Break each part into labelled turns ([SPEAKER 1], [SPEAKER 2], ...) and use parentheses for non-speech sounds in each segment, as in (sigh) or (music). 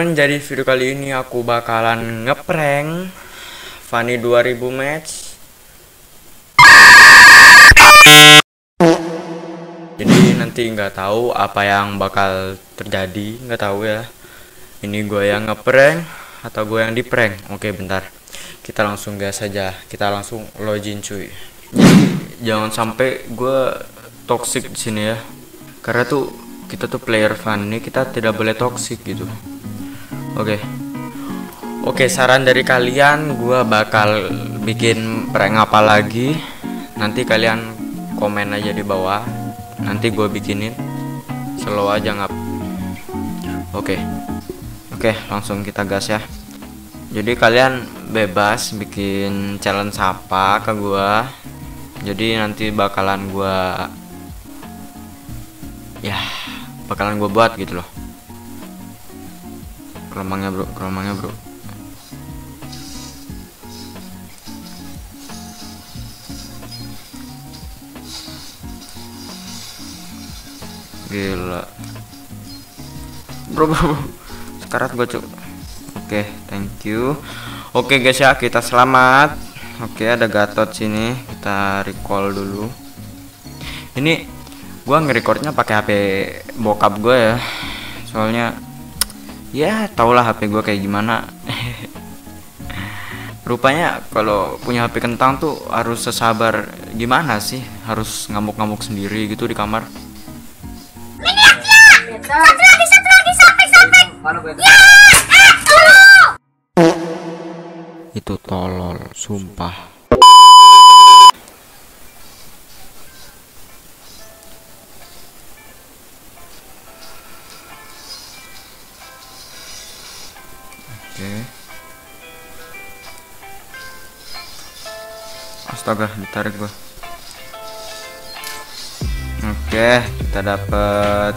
[SPEAKER 1] teman-teman, jadi video kali ini aku bakalan ngeprank Fanny 2000 match. Jadi nanti nggak tahu apa yang bakal terjadi, nggak tahu ya. Ini gue yang ngeprank atau gue yang diprank. Oke, bentar. Kita langsung gas saja. Kita langsung login cuy. Jangan sampai gue toxic di sini ya. Karena tuh kita tuh player fun ini kita tidak boleh toxic gitu oke. Oke saran dari kalian gua bakal bikin prank apa lagi. Nanti kalian komen aja di bawah. Nanti gue bikinin. Slow aja ngap. Oke. Oke langsung kita gas ya. Jadi kalian bebas bikin challenge apa ke gua. Jadi nanti bakalan gua ya bakalan gue buat gitu loh kelomangnya bro. Kelomangnya bro. Gila. Bro bro, bro. sekarat gue cuk. Oke thank you. Oke guys ya. Kita selamat. Oke ada gatot sini. Kita recall dulu. Ini gua ngerekordnya pakai HP bokap gue ya. Soalnya ya tau lah HP gue kayak gimana. (laughs) Rupanya kalau punya HP kentang tuh harus sesabar gimana sih? Harus ngamuk-ngamuk sendiri gitu di kamar. Itu tolol sumpah Astaga, ditarik gua. Oke, kita dapat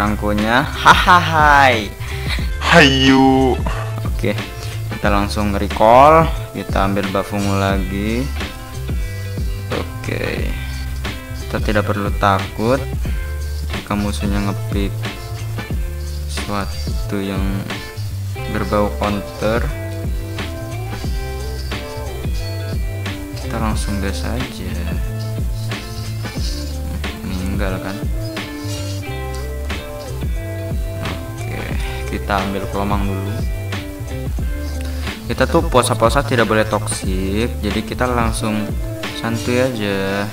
[SPEAKER 1] rangkunya. Hahaha.
[SPEAKER 2] Hayu.
[SPEAKER 1] Oke, kita langsung recall. Kita ambil buffung lagi. Oke. Kita tidak perlu takut jika musuhnya ngepick sesuatu yang berbau counter kita langsung gas aja. Meninggal kan? Oke kita ambil kelomang dulu. Kita tuh posa-posa tidak boleh toksik jadi kita langsung santuy aja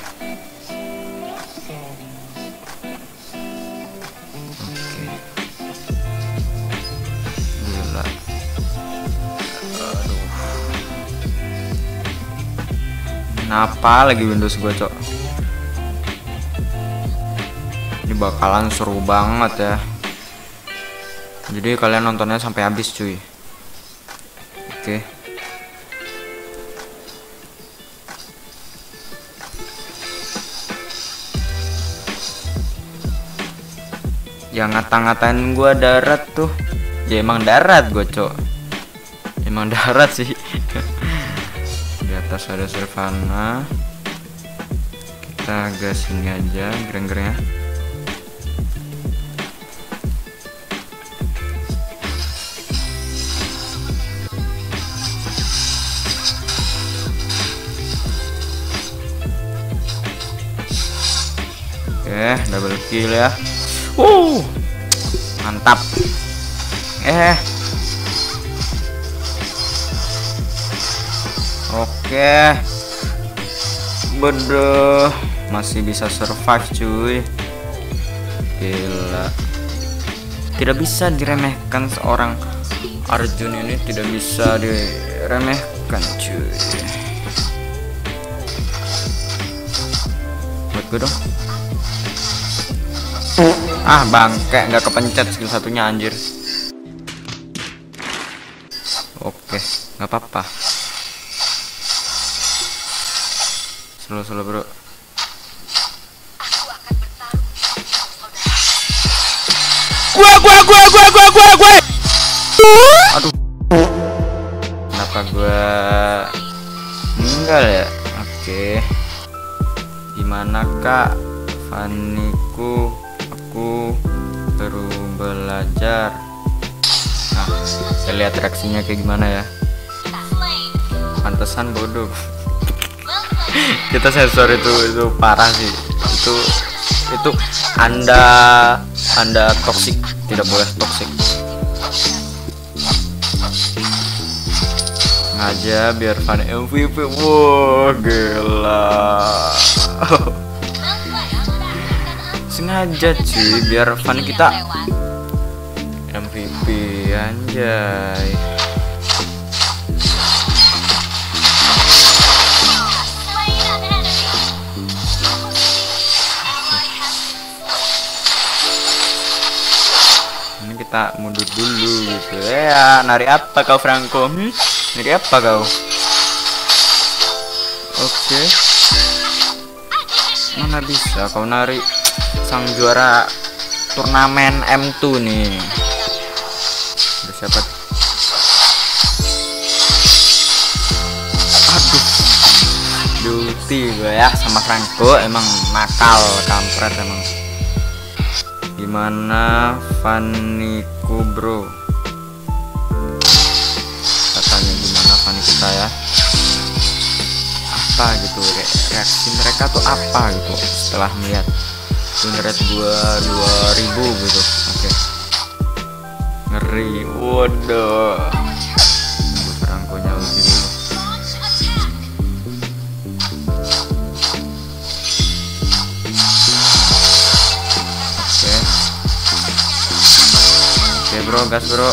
[SPEAKER 1] Kenapa lagi Windows gue cok? Ini bakalan seru banget ya. Jadi kalian nontonnya sampai habis cuy. Oke. Yang ngata-ngatain gue darat tuh Ya emang darat gue cok. Emang (laughs) darat sih atas ada Servana kita gas ini aja gereng-gereng ya Oke, double kill ya. Uh, mantap. Eh, Oke. Beduh, masih bisa survive cuy. Gila. Tidak bisa diremehkan seorang Arjun ini tidak bisa diremehkan cuy. Buat gue dong. Ah bangke nggak kepencet skill satunya anjir. Oke, nggak apa-apa. Slow slow bro. Gua gua gua gua gua gua gua. Aduh. Kenapa gua meninggal ya? Oke. Gimana kak? Faniku, aku baru belajar. Nah, kita lihat reaksinya kayak gimana ya pantesan bodoh kita sensor itu itu parah sih. Itu itu anda anda toksik tidak boleh toksik sengaja biar fan MVP wow gila. Sengaja cuy biar fan kita. MVP anjay kita mundur dulu gitu. Ya nari apa kau Franco? Hmm? nari apa kau? Oke. Mana bisa kau nari sang juara turnamen M2 nih? Udah siapa? Aduh. Duty gue ya sama Franco. Emang nakal kampret emang gimana Faniku bro? Katanya gimana Fani kita ya? Apa gitu re- reaksi mereka tuh apa gitu setelah melihat win rate gua 2000 gitu? Oke. Ngeri waduh bro, gas bro.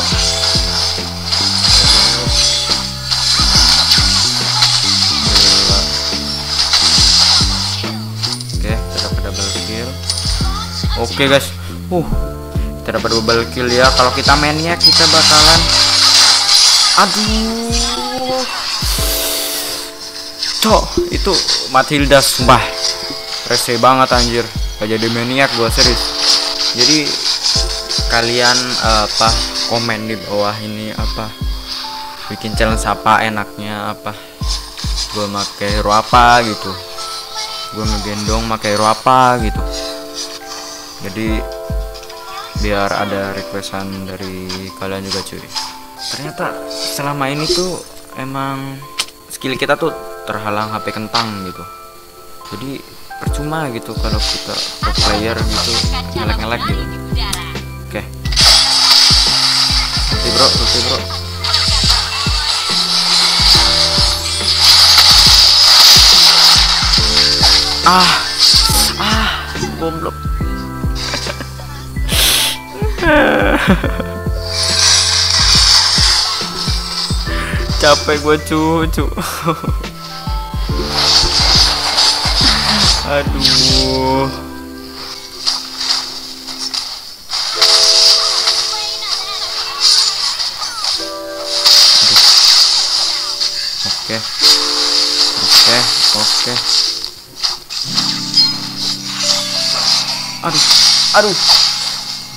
[SPEAKER 1] Oke, kita dapat double kill. Oke guys, uh, kita dapat double kill ya. Kalau kita mainnya kita bakalan, aduh, cok, itu Matilda sumpah, rese banget anjir. Gak jadi maniak gua serius. Jadi kalian eh, apa komen di bawah ini apa bikin challenge apa enaknya apa gue make hero apa gitu. Gue ngegendong make hero apa gitu. Jadi biar ada requestan dari kalian juga cuy. Ternyata selama ini tuh emang skill kita tuh terhalang HP kentang gitu. Jadi percuma gitu kalau kita player gitu ngelek-ngelek gitu bro ulti bro. Ah ah goblok. Capek gue cucu aduh oke. Oke oke. Aduh aduh.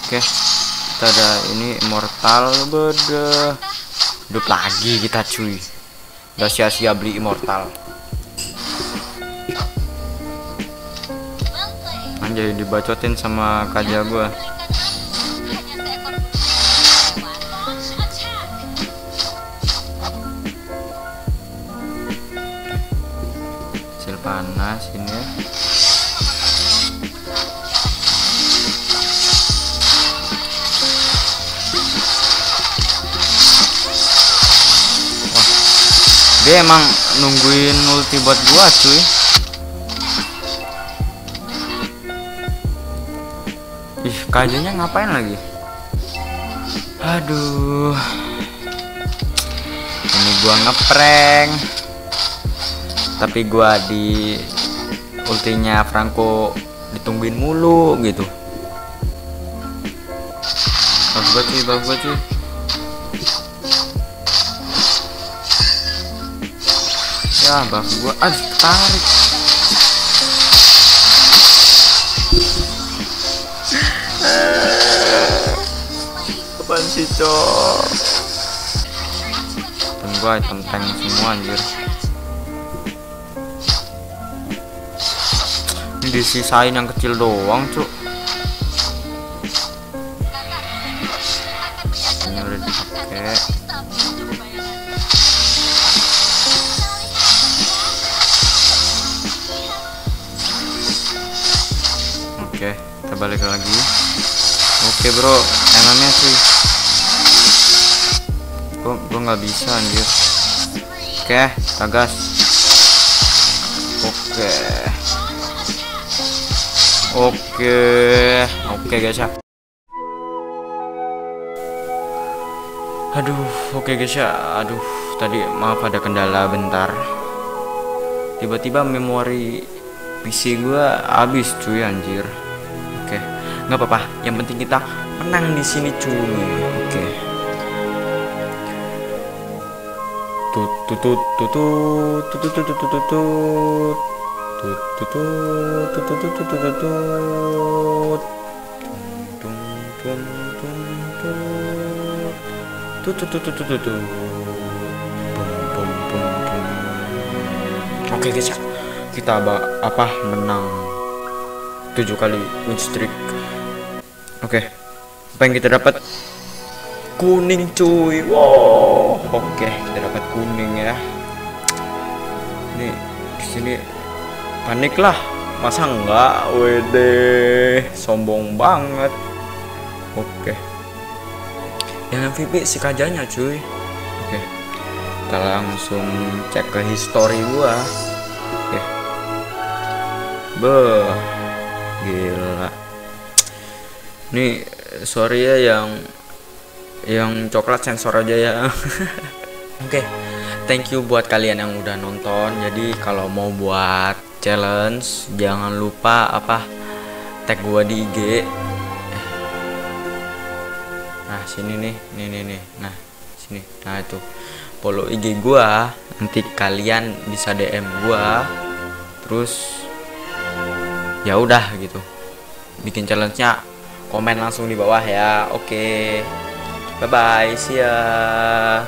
[SPEAKER 1] Oke kita ada ini immortal beda. Hidup lagi kita cuy. Udah sia-sia beli immortal. Anjay dibacotin sama kaja gua dia emang nungguin ulti buat gua cuy. Ih kajanya ngapain lagi? Aduh. Ini gua ngeprank. Tapi gua di ultinya Franco ditungguin mulu gitu. Bagus banget cuy bagus banget cuy ya bagus gua ah tarik. Apaan sih cok? Tunggu item tank semua anjir. Ini disisain yang kecil doang cuk. Ini udah dipakai balik lagi. Oke bro. MM-nya sih? Gua gua nggak bisa anjir. Oke kita gas oke. Oke. Oke guys ya. Aduh oke guys ya. Aduh tadi maaf ada kendala bentar. Tiba-tiba memori PC gua habis cuy anjir nggak apa-apa yang penting kita menang di sini cuy oke bum. oke guys ya kita apa, menang tujuh kali win streak oke. Apa yang kita dapat? Kuning cuy. Wow. Oke kita dapat kuning ya. Ini di sini panik lah. Masa enggak? Wede sombong banget. Oke. Yang MVP si kajanya cuy. Oke. Kita langsung cek ke history gua. Oke. Beh gila nih sorry ya yang yang coklat sensor aja ya. (laughs) Oke thank you buat kalian yang udah nonton. Jadi kalau mau buat challenge jangan lupa apa tag gua di IG nah sini nih nih nih nih. Nah sini. Nah itu. Follow IG gua. Nanti kalian bisa DM gua. Terus ya udah gitu. Bikin challenge-nya komen langsung di bawah ya. Oke. Bye bye see ya